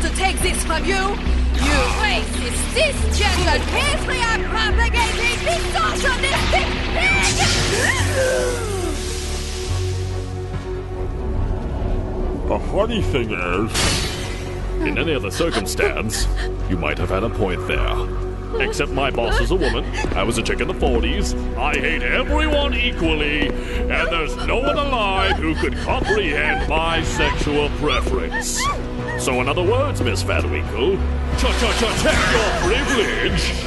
exist from you. You racist, cisgendered, patriarch propagating, misogynistic pig! The funny thing is, In any other circumstance, you might have had a point there. Except my boss is a woman, I was a chick in the 40s, I hate everyone equally, and there's no one who could comprehend my sexual preference. So, in other words, Miss Fadwinkle, cha cha cha check your privilege!